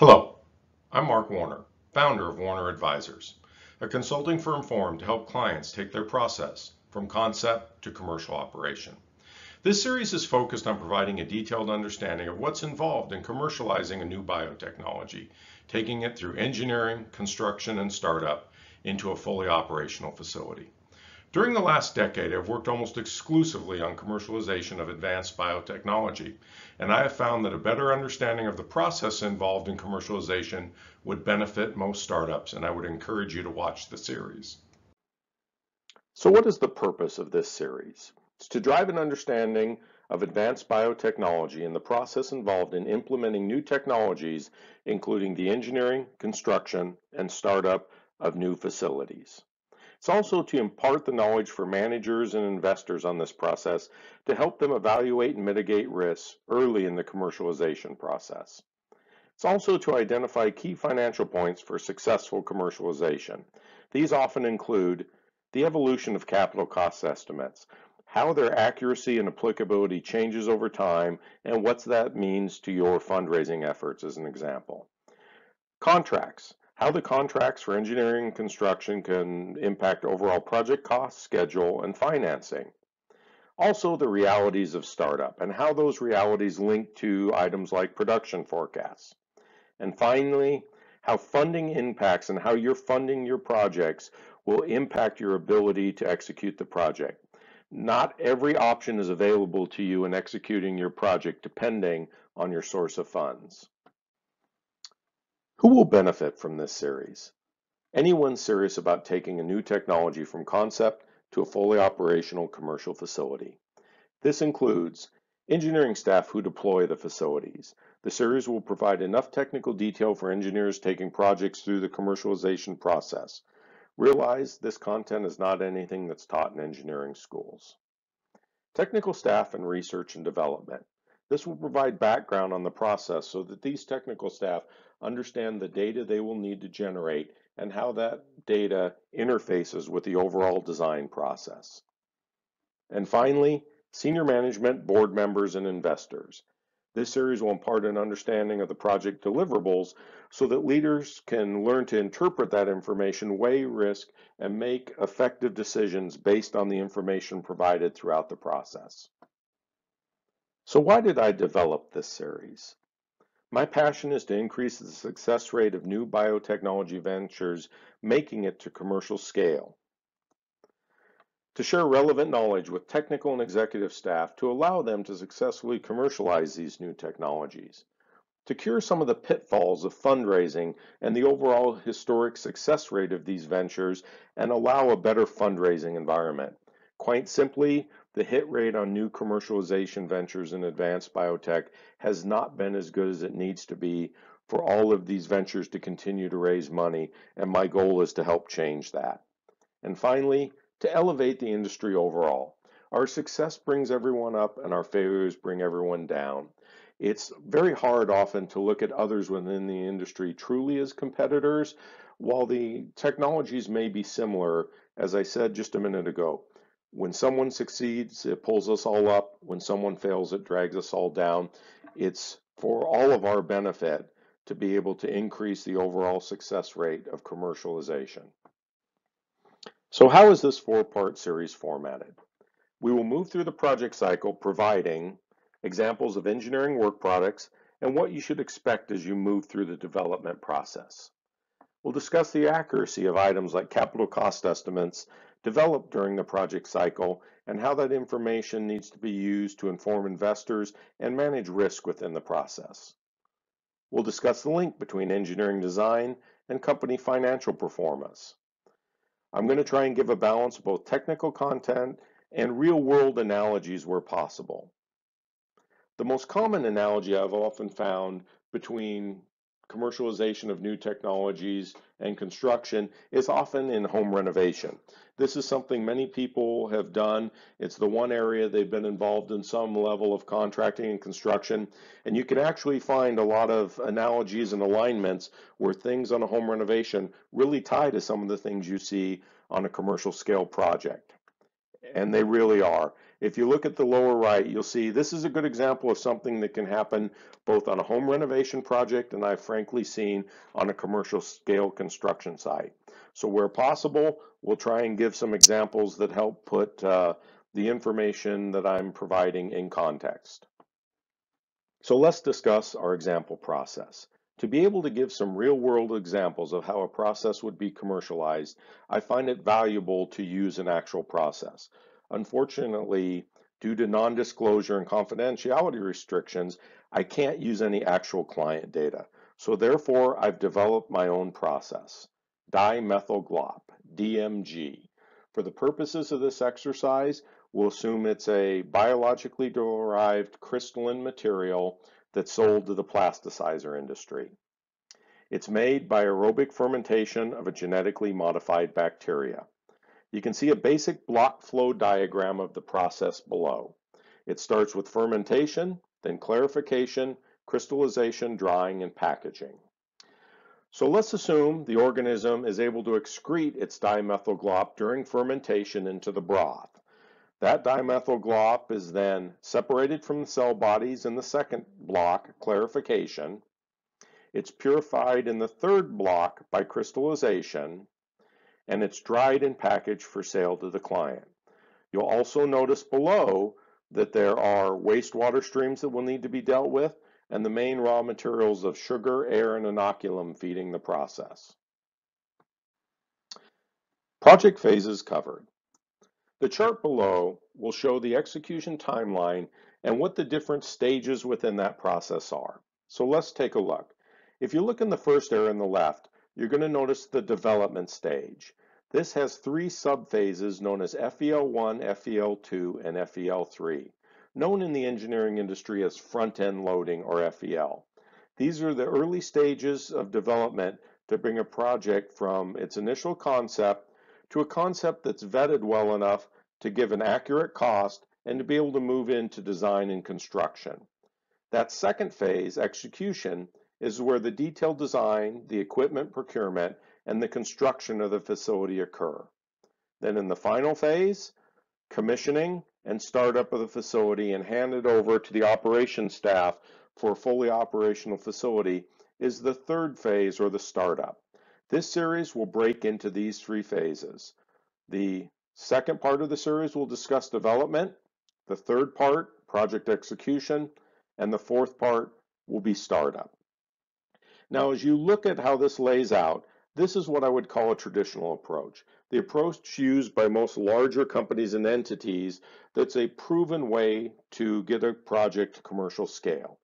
Hello, I'm Mark Warner, founder of Warner Advisors, a consulting firm formed to help clients take their process from concept to commercial operation. This series is focused on providing a detailed understanding of what's involved in commercializing a new biotechnology, taking it through engineering, construction, and startup into a fully operational facility. During the last decade, I've worked almost exclusively on commercialization of advanced biotechnology, and I have found that a better understanding of the process involved in commercialization would benefit most startups, and I would encourage you to watch the series. So what is the purpose of this series? It's to drive an understanding of advanced biotechnology and the process involved in implementing new technologies, including the engineering, construction, and startup of new facilities. It's also to impart the knowledge for managers and investors on this process to help them evaluate and mitigate risks early in the commercialization process. It's also to identify key financial points for successful commercialization. These often include the evolution of capital cost estimates, how their accuracy and applicability changes over time, and what that means to your fundraising efforts as an example. Contracts, how the contracts for engineering and construction can impact overall project costs, schedule, and financing. Also, the realities of startup and how those realities link to items like production forecasts. And finally, how funding impacts and how you're funding your projects will impact your ability to execute the project. Not every option is available to you in executing your project depending on your source of funds. Who will benefit from this series? Anyone serious about taking a new technology from concept to a fully operational commercial facility. This includes engineering staff who deploy the facilities. The series will provide enough technical detail for engineers taking projects through the commercialization process. Realize this content is not anything that's taught in engineering schools. Technical staff and research and development. This will provide background on the process so that these technical staff understand the data they will need to generate and how that data interfaces with the overall design process. And finally, senior management, board members, and investors. This series will impart an understanding of the project deliverables so that leaders can learn to interpret that information, weigh risk, and make effective decisions based on the information provided throughout the process. So why did I develop this series? My passion is to increase the success rate of new biotechnology ventures making it to commercial scale. To share relevant knowledge with technical and executive staff to allow them to successfully commercialize these new technologies. To cure some of the pitfalls of fundraising and the overall historic success rate of these ventures and allow a better fundraising environment. Quite simply, the hit rate on new commercialization ventures in advanced biotech has not been as good as it needs to be for all of these ventures to continue to raise money, and my goal is to help change that. And finally, to elevate the industry overall. Our success brings everyone up and our failures bring everyone down. It's very hard often to look at others within the industry truly as competitors, while the technologies may be similar, as I said just a minute ago. When someone succeeds, it pulls us all up. When someone fails, it drags us all down. It's for all of our benefit to be able to increase the overall success rate of commercialization. So how is this four-part series formatted? We will move through the project cycle providing examples of engineering work products and what you should expect as you move through the development process. We'll discuss the accuracy of items like capital cost estimates developed during the project cycle and how that information needs to be used to inform investors and manage risk within the process. We'll discuss the link between engineering design and company financial performance. I'm going to try and give a balance of both technical content and real world analogies where possible. The most common analogy I've often found between commercialization of new technologies and construction is often in home renovation. This is something many people have done. It's the one area they've been involved in some level of contracting and construction. And you can actually find a lot of analogies and alignments where things on a home renovation really tie to some of the things you see on a commercial scale project. And they really are. If you look at the lower right, you'll see this is a good example of something that can happen both on a home renovation project and I've frankly seen on a commercial scale construction site. So where possible, we'll try and give some examples that help put uh, the information that I'm providing in context. So let's discuss our example process. To be able to give some real world examples of how a process would be commercialized, I find it valuable to use an actual process. Unfortunately, due to non-disclosure and confidentiality restrictions, I can't use any actual client data. So therefore, I've developed my own process, dimethylglop, DMG. For the purposes of this exercise, we'll assume it's a biologically derived crystalline material that's sold to the plasticizer industry. It's made by aerobic fermentation of a genetically modified bacteria. You can see a basic block flow diagram of the process below. It starts with fermentation, then clarification, crystallization, drying, and packaging. So let's assume the organism is able to excrete its dimethylglop during fermentation into the broth. That dimethylglop is then separated from the cell bodies in the second block, clarification. It's purified in the third block by crystallization, and it's dried and packaged for sale to the client. You'll also notice below that there are wastewater streams that will need to be dealt with and the main raw materials of sugar, air, and inoculum feeding the process. Project phases covered. The chart below will show the execution timeline and what the different stages within that process are. So let's take a look. If you look in the first area on the left, you're going to notice the development stage. This has three subphases known as FEL1, FEL2, and FEL3, known in the engineering industry as front-end loading or FEL. These are the early stages of development to bring a project from its initial concept to a concept that's vetted well enough to give an accurate cost and to be able to move into design and construction. That second phase, execution, is where the detailed design, the equipment procurement, and the construction of the facility occur. Then in the final phase, commissioning and startup of the facility and hand it over to the operations staff for a fully operational facility is the third phase or the startup. This series will break into these three phases. The second part of the series will discuss development, the third part, project execution, and the fourth part will be startup. Now, as you look at how this lays out, this is what I would call a traditional approach. The approach used by most larger companies and entities that's a proven way to get a project to commercial scale.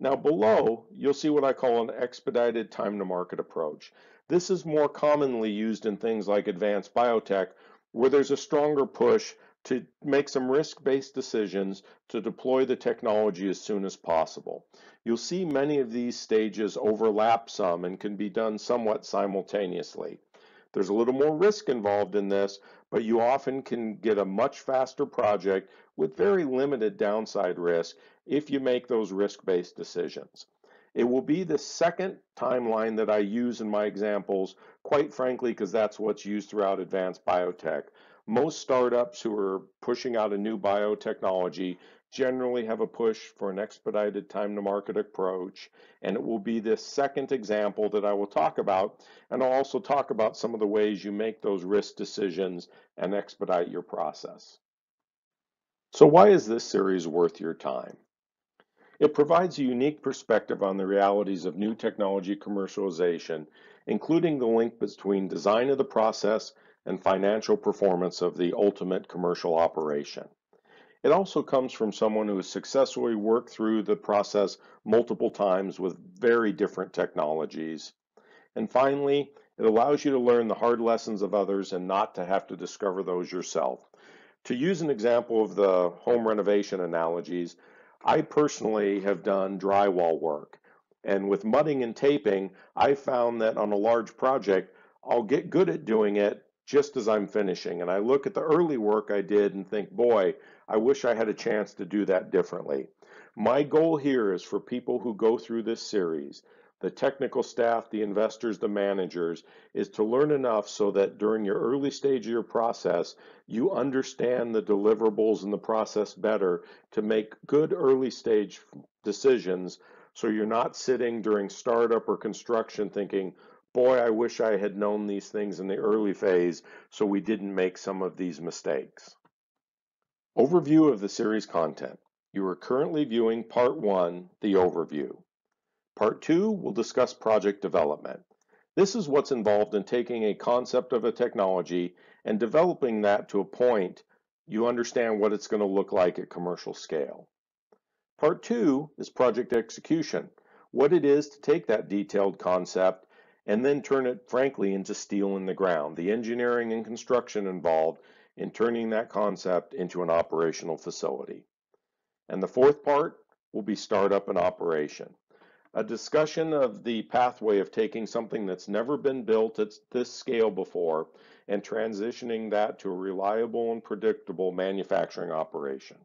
Now below, you'll see what I call an expedited time to market approach. This is more commonly used in things like advanced biotech, where there's a stronger push to make some risk-based decisions to deploy the technology as soon as possible. You'll see many of these stages overlap some and can be done somewhat simultaneously. There's a little more risk involved in this, but you often can get a much faster project with very limited downside risk if you make those risk-based decisions. It will be the second timeline that I use in my examples, quite frankly, because that's what's used throughout advanced biotech. Most startups who are pushing out a new biotechnology generally have a push for an expedited time to market approach, and it will be this second example that I will talk about, and I'll also talk about some of the ways you make those risk decisions and expedite your process. So why is this series worth your time? It provides a unique perspective on the realities of new technology commercialization, including the link between design of the process and financial performance of the ultimate commercial operation. It also comes from someone who has successfully worked through the process multiple times with very different technologies. And finally, it allows you to learn the hard lessons of others and not to have to discover those yourself. To use an example of the home renovation analogies, I personally have done drywall work. And with mudding and taping, I found that on a large project, I'll get good at doing it just as I'm finishing. And I look at the early work I did and think, boy, I wish I had a chance to do that differently. My goal here is for people who go through this series, the technical staff, the investors, the managers, is to learn enough so that during your early stage of your process, you understand the deliverables and the process better to make good early stage decisions so you're not sitting during startup or construction thinking, boy, I wish I had known these things in the early phase so we didn't make some of these mistakes. Overview of the series content. You are currently viewing part one, the overview. Part two will discuss project development. This is what's involved in taking a concept of a technology and developing that to a point you understand what it's going to look like at commercial scale. Part two is project execution, what it is to take that detailed concept and then turn it frankly into steel in the ground, the engineering and construction involved in turning that concept into an operational facility. And the fourth part will be startup and operation a discussion of the pathway of taking something that's never been built at this scale before and transitioning that to a reliable and predictable manufacturing operation.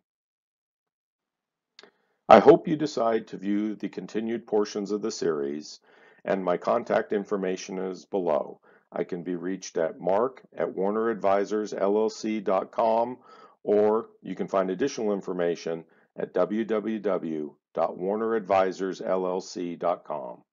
I hope you decide to view the continued portions of the series, and my contact information is below. I can be reached at mark at warneradvisorsllc.com or you can find additional information at www www.warneradvisorsllc.com.